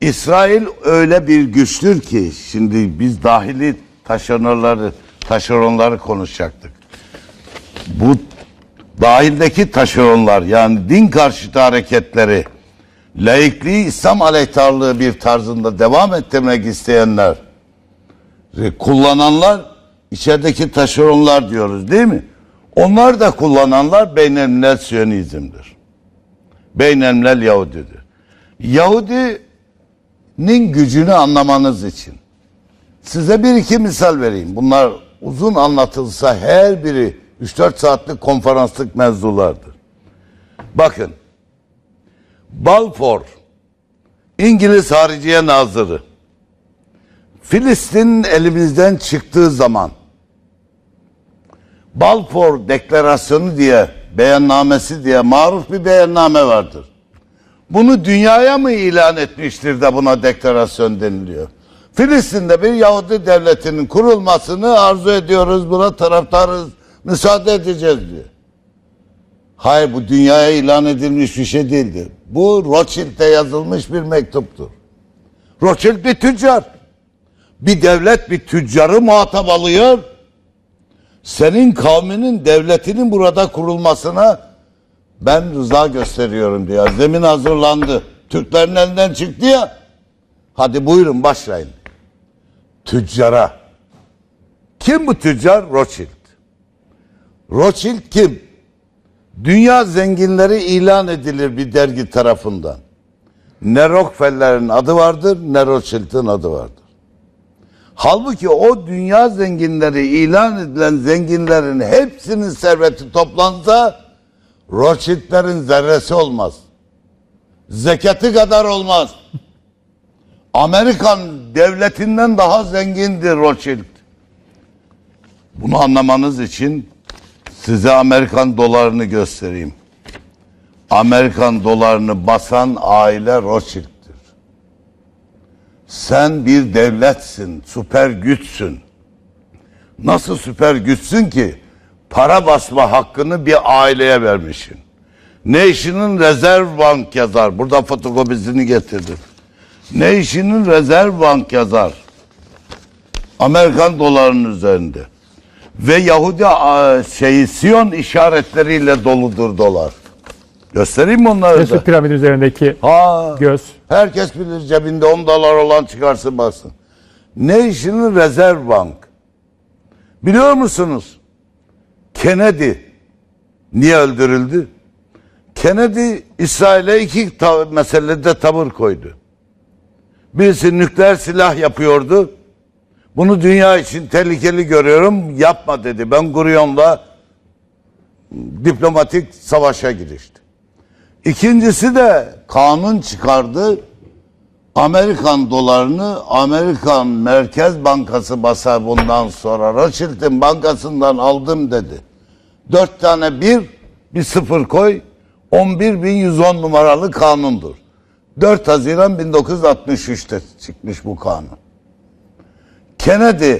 İsrail öyle bir güçtür ki şimdi biz dahili taşeronları taşeronları konuşacaktık. Bu dahildeki taşeronlar yani din karşıtı hareketleri laikliği İslam aleyhtarlığı bir tarzında devam ettirmek isteyenler kullananlar içerideki taşeronlar diyoruz değil mi? Onlar da kullananlar beynelmilel Siyonizm'dir. Beynelmilel Yahudidir. Yahudinin gücünü anlamanız için size bir iki misal vereyim. Bunlar uzun anlatılsa her biri 3-4 saatlik konferanslık mevzulardır. Bakın Balfour İngiliz Hariciye Nazırı Filistin elimizden çıktığı zaman Balfour Deklarasyonu diye beyannamesi diye maruf bir beyanname vardır. Bunu dünyaya mı ilan etmiştir de buna deklarasyon deniliyor? Filistin'de bir Yahudi devletinin kurulmasını arzu ediyoruz, buna taraftarız, müsaade edeceğiz diyor. Hayır bu dünyaya ilan edilmiş bir şey değildir. Bu Rothschild'e yazılmış bir mektuptur. Rothschild bir tüccar. Bir devlet bir tüccarı muhatap alıyor. Senin kavminin devletinin burada kurulmasına ben rıza gösteriyorum diyor. Zemin hazırlandı. Türklerin elinden çıktı ya. Hadi buyurun başlayın. Tüccara. Kim bu tüccar? Rothschild. Rothschild kim? Dünya zenginleri ilan edilir bir dergi tarafından. Ne Rockefeller'in adı vardır ne Rothschild'in adı vardır. Halbuki o dünya zenginleri ilan edilen zenginlerin hepsinin serveti toplansa Rothschild'lerin zerresi olmaz. Zekatı kadar olmaz. Amerikan devletinden daha zengindir Rothschild. Bunu anlamanız için size Amerikan dolarını göstereyim. Amerikan dolarını basan aile Rothschild'tir. Sen bir devletsin, süper güçsün. Nasıl süper güçsün ki para basma hakkını bir aileye vermişsin. Nation'ın Reserve Bank yazar. Burada fotokopisini getirdim. Nation'ın Reserve Bank yazar. Amerikan dolarının üzerinde. Ve Yahudi a, şeyi Siyon işaretleriyle doludur dolar. Göstereyim mi onları Mesut da? piramit üzerindeki Ha, göz. herkes bilir cebinde 10 dolar olan çıkarsın baksın. National Reserve Bank. Biliyor musunuz? Kennedy niye öldürüldü? Kennedy İsrail'e iki ta- meselede tavır koydu. Birisi nükleer silah yapıyordu. Bunu dünya için tehlikeli görüyorum. Yapma dedi. Ben Gurion'la diplomatik savaşa girişti. İkincisi de kanun çıkardı. Amerikan dolarını Amerikan Merkez Bankası basar bundan sonra. Rothschild'in bankasından aldım dedi. Dört tane bir, bir sıfır koy. 11.110 numaralı kanundur. 4 Haziran 1963'te çıkmış bu kanun. Kennedy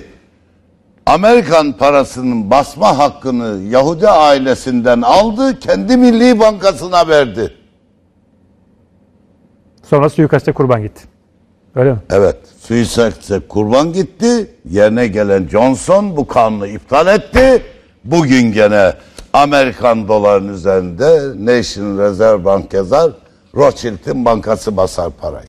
Amerikan parasının basma hakkını Yahudi ailesinden aldı, kendi Milli Bankası'na verdi. Sonra suikaste kurban gitti. Öyle mi? Evet, suikaste kurban gitti. Yerine gelen Johnson bu kanunu iptal etti. Bugün gene Amerikan doların üzerinde National Reserve Bank yazar. Rothschild'in bankası basar parayı.